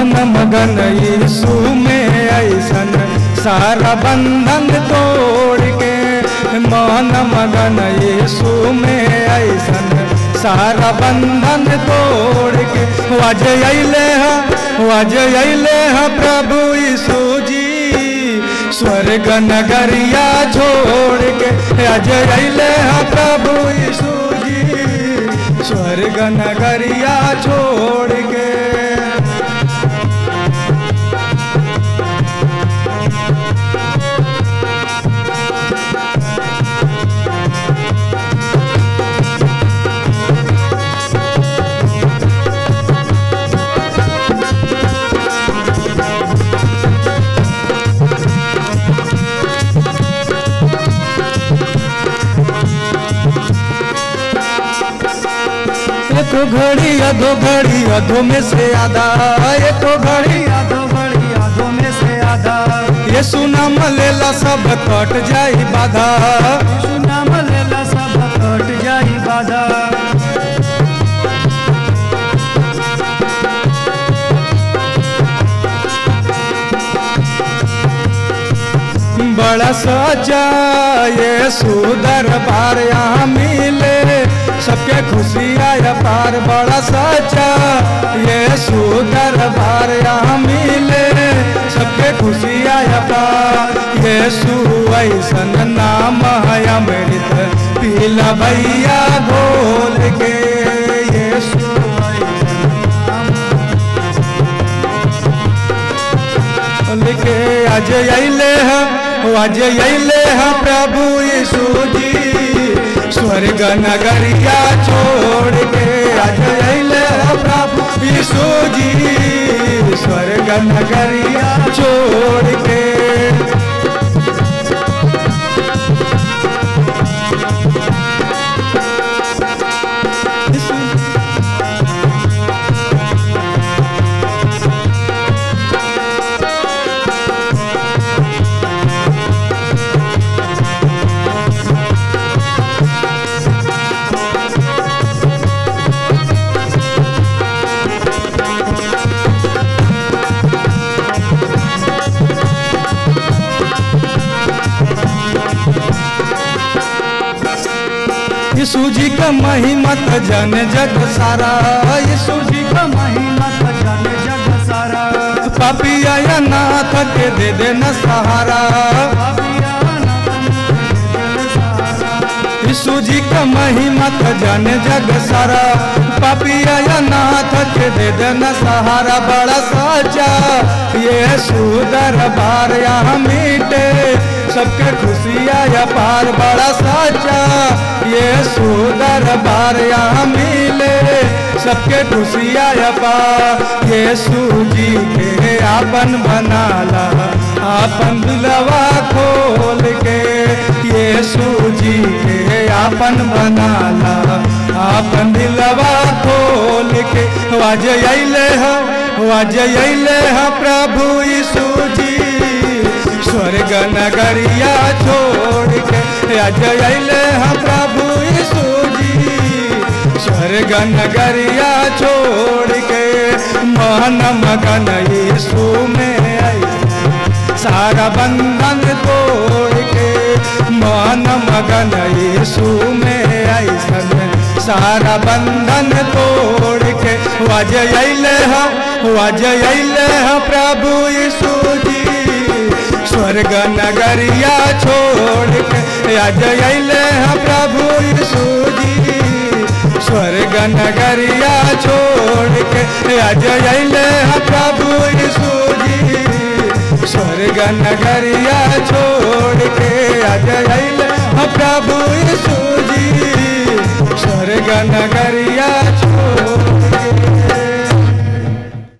मोहन मगन यीशु में ऐसन सारा बंधन तोड़ के मन मगन यीशु में ऐसन सारा बंधन तोड़ के वज अले वज प्रभु यीशु जी। स्वर्ग नगरिया छोड़ के अज अले है प्रभु यीशु जी। स्वर्ग नगरिया छोड़ एक घड़ी अधो घड़ी अधो में से आधा। एक घड़ी आधो घड़ी आधो में से आधा। ये सुना मलेला सब कट जाई बाधा। यीशु नाम लेला सब कट जाई बाधा। बड़ा सजा ये सुदर बार यहाँ सबके खुशी आया पार बड़ा सजा ये सुदर बार यहाँ मिले। सबके खुशी आया पार ये सु ऐसन नाम है अमृत। पीला भैया घोल के यीशु लिखे आज अले है आज अले है प्रभु यीशु जी। स्वर्ग नगरिया छोड़ के आज प्रभु यीशु जी। स्वर्ग नगरिया छोड़ के यीशु जी का महिमा त जन जग सारा। यीशु जी का महिमा तो जाने जग सारा। पापी आया नाथ के दे देना सहारा। यीशु जी का महिमा त जाने जग सारा। पापी आया नाथ के दे देना सहारा। बड़ा साचा, ये सुदर बार यहाँ मीटे। सबके खुशी आया पार, बड़ा साचा। ये सुदर बार यहाँ मिले, सबके खुशी आया पार ये सूजी के आपन बनाला, आपन दिलवा खोल के। ये सूजी के आपन बनाला, आपन दिलवा खोल के। वाज अले वाज अले प्रभु यीशु स्वर्ग नगरिया छोड़ के आज अले प्रभु यीशु स्वर्ग नगरिया छोड़ के मन मगन यीशु में आई। सारा बंधन तोड़ के मन मगन यीशु में ऐसन सारा बंधन तोड़ के। वाज अले है वाज अले है प्रभु यीशु जी नगरिया छोड़ के आज अले है प्रभु यीशु जी। स्वर्ग नगरिया छोड़ के आज अले है प्रभु यीशु जी। स्वर्ग नगरिया छोड़ के आज